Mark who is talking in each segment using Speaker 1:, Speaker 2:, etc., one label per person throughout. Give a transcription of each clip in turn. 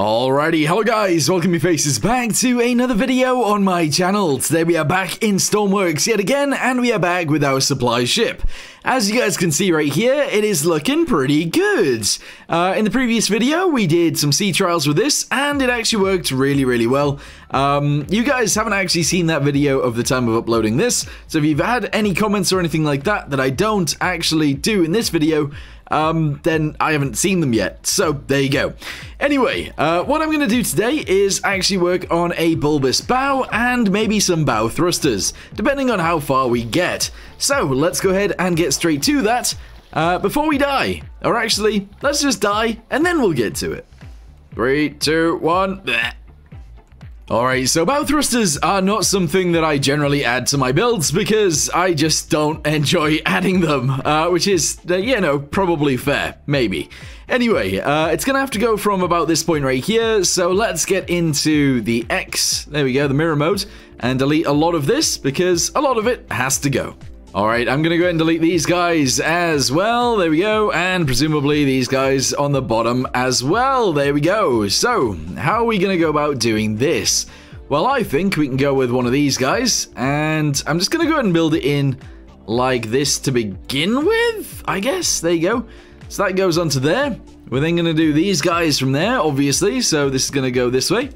Speaker 1: Alrighty, hello guys, welcome your faces back to another video on my channel. Today we are back in Stormworks yet again, and we are back with our supply ship. As you guys can see right here, it is looking pretty good. Uh, in the previous video, we did some sea trials with this, and it actually worked really, really well. Um, you guys haven't actually seen that video of the time of uploading this, so if you've had any comments or anything like that that I don't actually do in this video, um, then I haven't seen them yet. So there you go. Anyway, uh, what I'm going to do today is actually work on a bulbous bow and maybe some bow thrusters, depending on how far we get. So let's go ahead and get straight to that uh, before we die. Or actually, let's just die and then we'll get to it. Three, two, one. Bleh. Alright, so bow thrusters are not something that I generally add to my builds because I just don't enjoy adding them, uh, which is, uh, you know, probably fair, maybe. Anyway, uh, it's gonna have to go from about this point right here, so let's get into the X, there we go, the mirror mode, and delete a lot of this because a lot of it has to go. Alright, I'm gonna go ahead and delete these guys as well, there we go, and presumably these guys on the bottom as well, there we go. So, how are we gonna go about doing this? Well, I think we can go with one of these guys, and I'm just gonna go ahead and build it in like this to begin with, I guess, there you go. So that goes onto there. We're then gonna do these guys from there, obviously, so this is gonna go this way.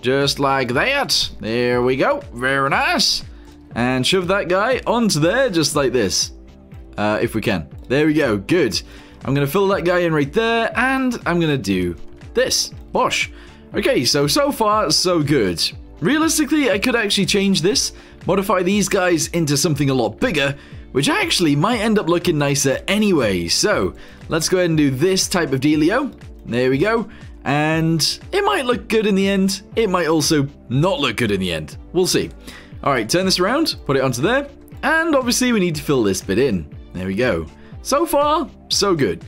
Speaker 1: Just like that, there we go, very nice and shove that guy onto there just like this. Uh, if we can. There we go. Good. I'm going to fill that guy in right there, and I'm going to do this. Bosh. Okay, so, so far, so good. Realistically, I could actually change this, modify these guys into something a lot bigger, which actually might end up looking nicer anyway. So, let's go ahead and do this type of dealio. There we go. And it might look good in the end. It might also not look good in the end. We'll see. Alright, turn this around, put it onto there, and obviously we need to fill this bit in. There we go. So far, so good.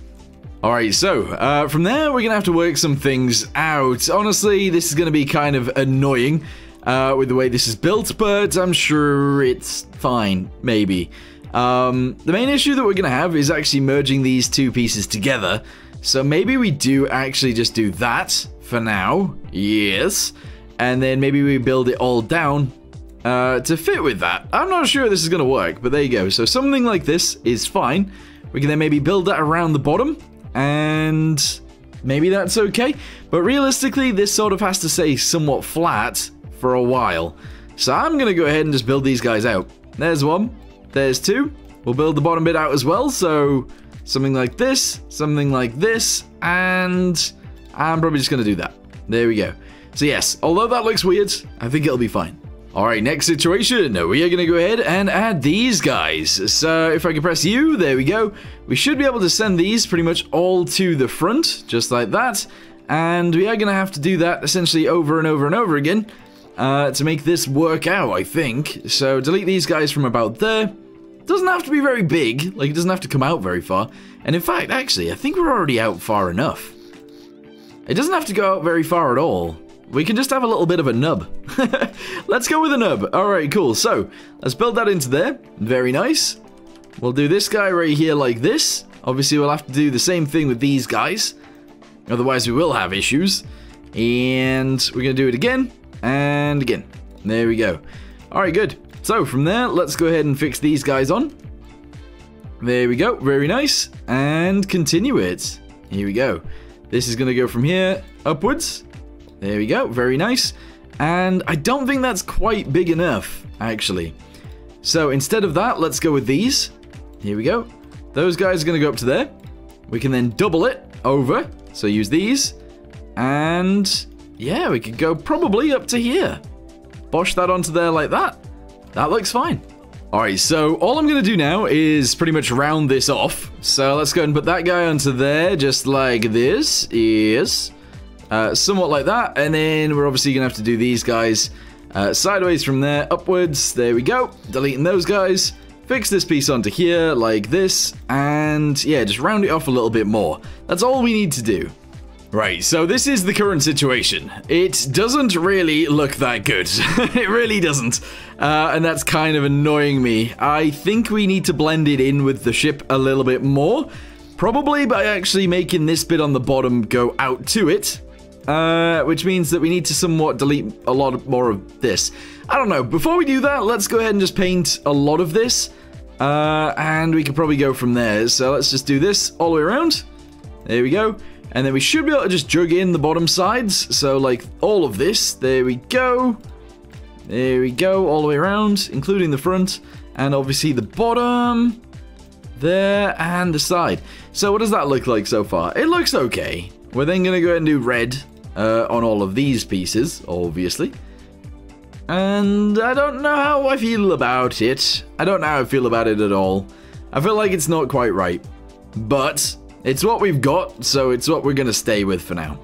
Speaker 1: Alright, so, uh, from there we're gonna have to work some things out. Honestly, this is gonna be kind of annoying uh, with the way this is built, but I'm sure it's fine, maybe. Um, the main issue that we're gonna have is actually merging these two pieces together. So maybe we do actually just do that for now. Yes. And then maybe we build it all down uh, to fit with that. I'm not sure this is going to work, but there you go. So something like this is fine. We can then maybe build that around the bottom, and maybe that's okay. But realistically, this sort of has to stay somewhat flat for a while. So I'm going to go ahead and just build these guys out. There's one. There's two. We'll build the bottom bit out as well. So something like this, something like this, and I'm probably just going to do that. There we go. So yes, although that looks weird, I think it'll be fine. Alright, next situation. We are going to go ahead and add these guys. So if I can press U, there we go. We should be able to send these pretty much all to the front, just like that. And we are going to have to do that essentially over and over and over again uh, to make this work out, I think. So delete these guys from about there. Doesn't have to be very big, like it doesn't have to come out very far. And in fact, actually, I think we're already out far enough. It doesn't have to go out very far at all. We can just have a little bit of a nub. let's go with a nub. All right, cool. So let's build that into there. Very nice. We'll do this guy right here like this. Obviously, we'll have to do the same thing with these guys. Otherwise, we will have issues. And we're going to do it again and again. There we go. All right, good. So from there, let's go ahead and fix these guys on. There we go. Very nice. And continue it. Here we go. This is going to go from here upwards. There we go, very nice. And I don't think that's quite big enough, actually. So instead of that, let's go with these. Here we go. Those guys are going to go up to there. We can then double it over. So use these. And yeah, we could go probably up to here. Bosh that onto there like that. That looks fine. Alright, so all I'm going to do now is pretty much round this off. So let's go and put that guy onto there, just like this. Yes. Uh, somewhat like that. And then we're obviously going to have to do these guys uh, sideways from there, upwards. There we go. Deleting those guys. Fix this piece onto here, like this. And yeah, just round it off a little bit more. That's all we need to do. Right, so this is the current situation. It doesn't really look that good. it really doesn't. Uh, and that's kind of annoying me. I think we need to blend it in with the ship a little bit more. Probably by actually making this bit on the bottom go out to it uh, which means that we need to somewhat delete a lot more of this. I don't know. Before we do that, let's go ahead and just paint a lot of this, uh, and we could probably go from there. So let's just do this all the way around. There we go. And then we should be able to just jug in the bottom sides. So like all of this. There we go. There we go, all the way around, including the front, and obviously the bottom, there, and the side. So what does that look like so far? It looks okay. We're then going to go ahead and do red uh, on all of these pieces, obviously. And I don't know how I feel about it. I don't know how I feel about it at all. I feel like it's not quite right. But it's what we've got, so it's what we're going to stay with for now.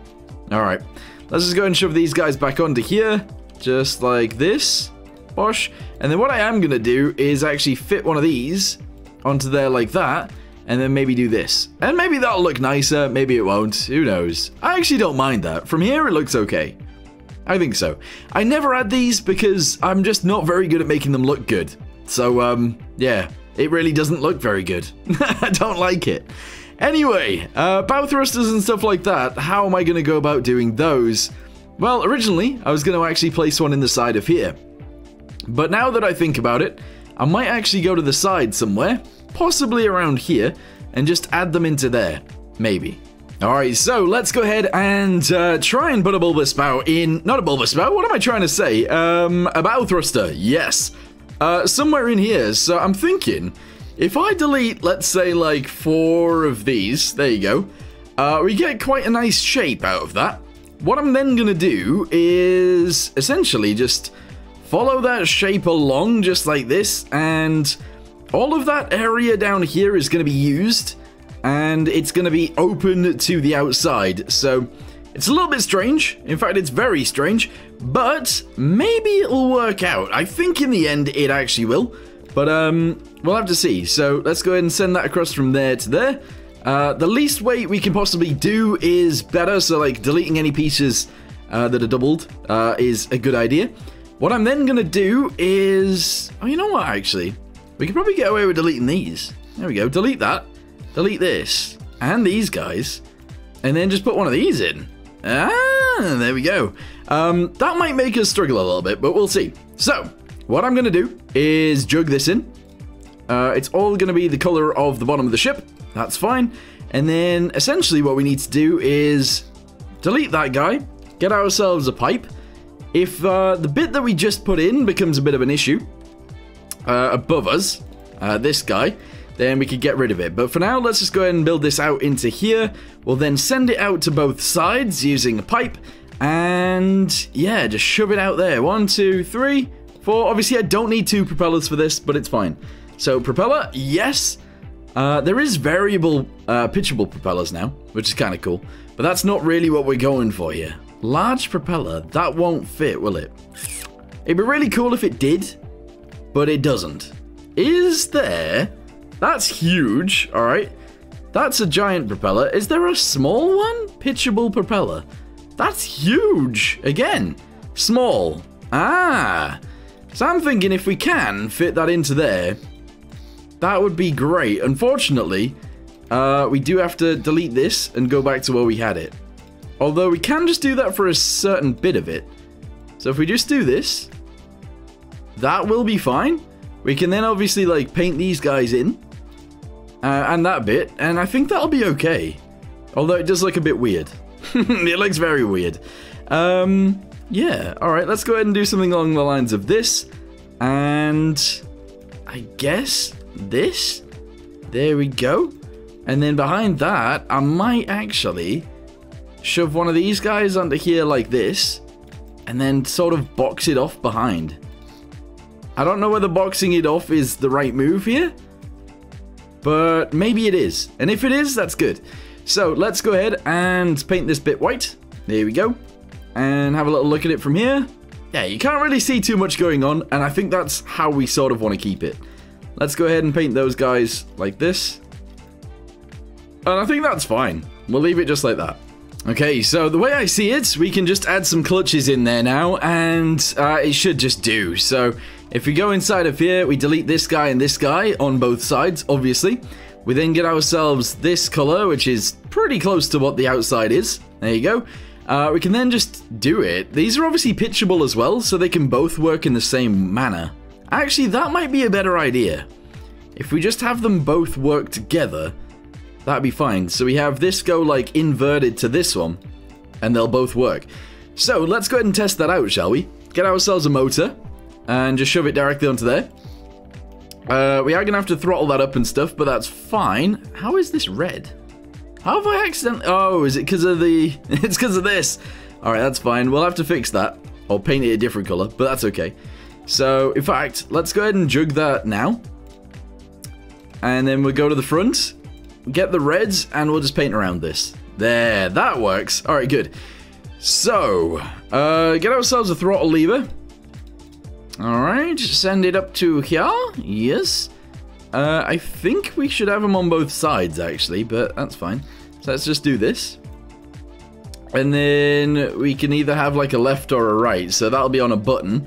Speaker 1: Alright, let's just go and shove these guys back onto here. Just like this. Bosh. And then what I am going to do is actually fit one of these onto there like that. And then maybe do this. And maybe that'll look nicer, maybe it won't. Who knows? I actually don't mind that. From here, it looks okay. I think so. I never add these because I'm just not very good at making them look good. So, um, yeah, it really doesn't look very good. I don't like it. Anyway, uh, bow thrusters and stuff like that, how am I going to go about doing those? Well, originally, I was going to actually place one in the side of here. But now that I think about it, I might actually go to the side somewhere, possibly around here, and just add them into there. Maybe. Alright, so let's go ahead and uh, try and put a bulbous bow in... Not a bulbous bow, what am I trying to say? Um, a bow thruster, yes. Uh, somewhere in here, so I'm thinking... If I delete, let's say, like, four of these, there you go, uh, we get quite a nice shape out of that. What I'm then going to do is essentially just follow that shape along just like this and all of that area down here is going to be used and it's going to be open to the outside. So it's a little bit strange. In fact, it's very strange, but maybe it'll work out. I think in the end it actually will, but um, we'll have to see. So let's go ahead and send that across from there to there. Uh, the least weight we can possibly do is better, so like deleting any pieces uh, that are doubled uh, is a good idea. What I'm then going to do is... Oh, you know what, actually? We could probably get away with deleting these. There we go, delete that. Delete this. And these guys. And then just put one of these in. Ah, there we go. Um, that might make us struggle a little bit, but we'll see. So, what I'm going to do is jug this in. Uh, it's all going to be the color of the bottom of the ship. That's fine. And then essentially what we need to do is delete that guy, get ourselves a pipe. If uh, the bit that we just put in becomes a bit of an issue uh, above us, uh, this guy, then we could get rid of it. But for now, let's just go ahead and build this out into here. We'll then send it out to both sides using a pipe. And yeah, just shove it out there. One, two, three, four. Obviously, I don't need two propellers for this, but it's fine. So propeller, yes. Uh, there is variable uh, pitchable propellers now, which is kind of cool, but that's not really what we're going for here. Large propeller, that won't fit, will it? It'd be really cool if it did, but it doesn't. Is there? That's huge, alright. That's a giant propeller. Is there a small one? Pitchable propeller. That's huge. Again, small. Ah. So I'm thinking if we can fit that into there, that would be great. Unfortunately, uh, we do have to delete this and go back to where we had it. Although we can just do that for a certain bit of it. So if we just do this, that will be fine. We can then obviously like paint these guys in. Uh, and that bit, and I think that'll be okay. Although it does look a bit weird. it looks very weird. Um, yeah, alright, let's go ahead and do something along the lines of this. And I guess this. There we go. And then behind that, I might actually shove one of these guys under here like this, and then sort of box it off behind. I don't know whether boxing it off is the right move here, but maybe it is. And if it is, that's good. So let's go ahead and paint this bit white. There we go. And have a little look at it from here. Yeah, you can't really see too much going on, and I think that's how we sort of want to keep it. Let's go ahead and paint those guys like this. And I think that's fine. We'll leave it just like that. Okay, so the way I see it, we can just add some clutches in there now, and uh, it should just do. So if we go inside of here, we delete this guy and this guy on both sides, obviously. We then get ourselves this color, which is pretty close to what the outside is. There you go. Uh, we can then just do it. These are obviously pitchable as well, so they can both work in the same manner. Actually, that might be a better idea. If we just have them both work together, that'd be fine. So we have this go like inverted to this one, and they'll both work. So let's go ahead and test that out, shall we? Get ourselves a motor, and just shove it directly onto there. Uh, we are going to have to throttle that up and stuff, but that's fine. How is this red? How have I accidentally... Oh, is it because of the... it's because of this. Alright, that's fine. We'll have to fix that. Or paint it a different color, but that's okay. So, in fact, let's go ahead and jug that now. And then we'll go to the front, get the reds, and we'll just paint around this. There, that works. Alright, good. So, uh, get ourselves a throttle lever. Alright, send it up to here. Yes. Uh, I think we should have them on both sides, actually, but that's fine. So let's just do this. And then we can either have like a left or a right, so that'll be on a button.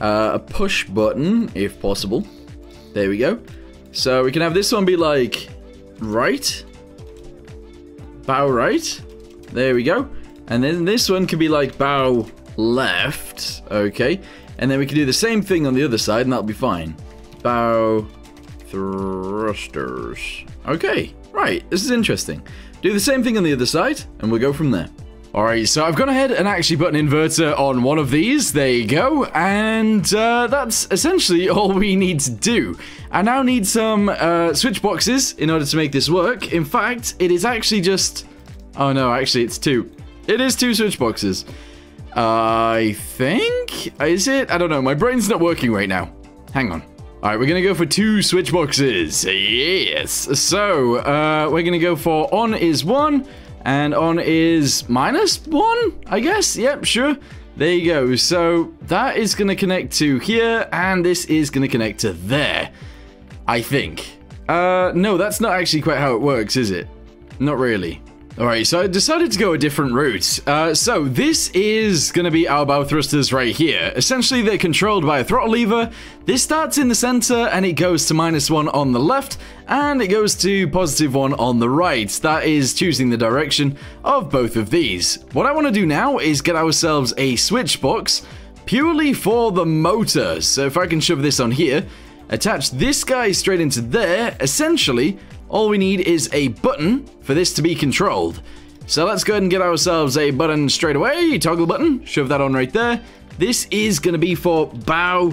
Speaker 1: Uh, a push button, if possible. There we go. So we can have this one be like right. Bow right. There we go. And then this one can be like bow left. Okay. And then we can do the same thing on the other side and that'll be fine. Bow thrusters. Okay, right, this is interesting. Do the same thing on the other side, and we'll go from there. Alright, so I've gone ahead and actually put an inverter on one of these. There you go. And uh, that's essentially all we need to do. I now need some uh, switch boxes in order to make this work. In fact, it is actually just... Oh no, actually it's two. It is two switch boxes. I think? Is it? I don't know. My brain's not working right now. Hang on. Alright, we're gonna go for two switch boxes. Yes. So, uh, we're gonna go for on is one, and on is minus one, I guess. Yep, sure. There you go. So, that is gonna connect to here, and this is gonna connect to there. I think. Uh, no, that's not actually quite how it works, is it? Not really. Alright, so I decided to go a different route. Uh, so this is going to be our bow thrusters right here. Essentially, they're controlled by a throttle lever. This starts in the center and it goes to minus one on the left and it goes to positive one on the right. That is choosing the direction of both of these. What I want to do now is get ourselves a switch box purely for the motor. So if I can shove this on here, attach this guy straight into there, essentially all we need is a button for this to be controlled. So let's go ahead and get ourselves a button straight away. Toggle button, shove that on right there. This is going to be for bow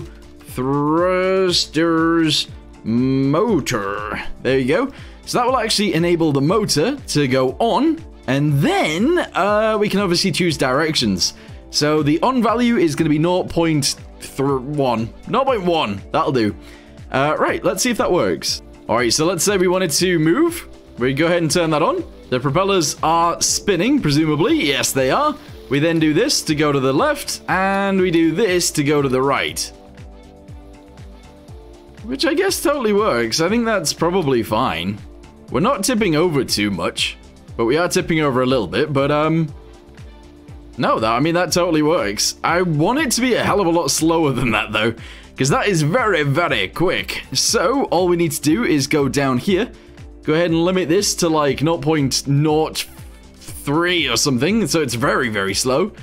Speaker 1: thrusters motor. There you go. So that will actually enable the motor to go on. And then uh, we can obviously choose directions. So the on value is going to be 0.1. 0.1. That'll do. Uh, right, let's see if that works. Alright, so let's say we wanted to move. We go ahead and turn that on. The propellers are spinning, presumably. Yes, they are. We then do this to go to the left, and we do this to go to the right. Which I guess totally works. I think that's probably fine. We're not tipping over too much, but we are tipping over a little bit, but um... No, that I mean, that totally works. I want it to be a hell of a lot slower than that, though because that is very, very quick. So all we need to do is go down here, go ahead and limit this to like 0.03 or something, so it's very, very slow.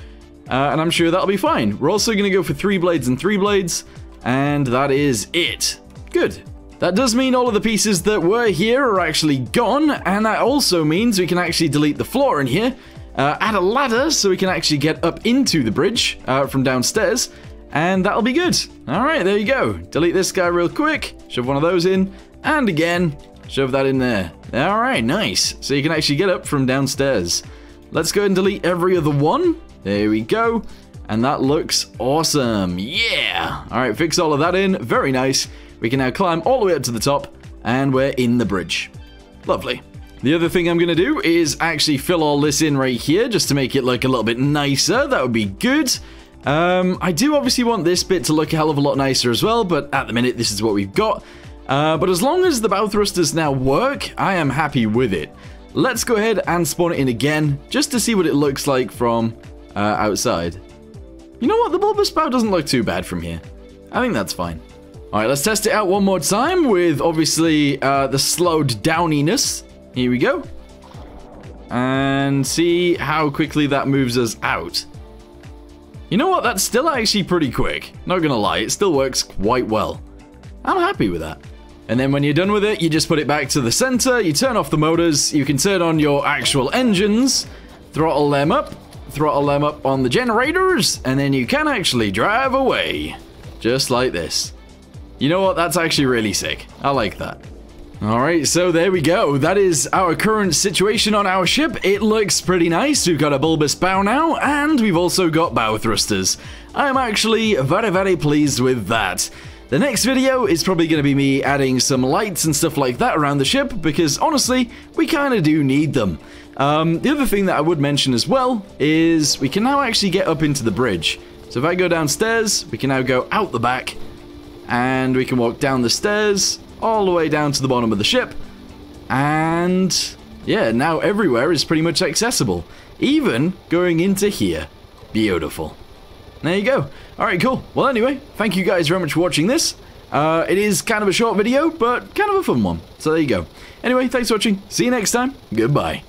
Speaker 1: Uh, and I'm sure that'll be fine. We're also going to go for three blades and three blades, and that is it. Good. That does mean all of the pieces that were here are actually gone, and that also means we can actually delete the floor in here, uh, add a ladder so we can actually get up into the bridge uh, from downstairs, and that'll be good. All right, there you go. Delete this guy real quick, shove one of those in, and again, shove that in there. All right, nice. So you can actually get up from downstairs. Let's go and delete every other one. There we go. And that looks awesome. Yeah. All right, fix all of that in. Very nice. We can now climb all the way up to the top, and we're in the bridge. Lovely. The other thing I'm going to do is actually fill all this in right here, just to make it look a little bit nicer. That would be good. Um, I do obviously want this bit to look a hell of a lot nicer as well, but at the minute this is what we've got. Uh, but as long as the bow thrusters now work, I am happy with it. Let's go ahead and spawn it in again, just to see what it looks like from uh, outside. You know what, the bulbous bow doesn't look too bad from here. I think that's fine. Alright, let's test it out one more time with, obviously, uh, the slowed downiness. Here we go. and see how quickly that moves us out. You know what? That's still actually pretty quick. Not gonna lie, it still works quite well. I'm happy with that. And then when you're done with it, you just put it back to the center, you turn off the motors, you can turn on your actual engines, throttle them up, throttle them up on the generators, and then you can actually drive away. Just like this. You know what? That's actually really sick. I like that. Alright, so there we go. That is our current situation on our ship. It looks pretty nice. We've got a bulbous bow now, and we've also got bow thrusters. I am actually very, very pleased with that. The next video is probably going to be me adding some lights and stuff like that around the ship, because honestly, we kind of do need them. Um, the other thing that I would mention as well is we can now actually get up into the bridge. So if I go downstairs, we can now go out the back, and we can walk down the stairs, all the way down to the bottom of the ship. And yeah, now everywhere is pretty much accessible. Even going into here. Beautiful. There you go. Alright, cool. Well, anyway, thank you guys very much for watching this. Uh, it is kind of a short video, but kind of a fun one. So there you go. Anyway, thanks for watching. See you next time. Goodbye.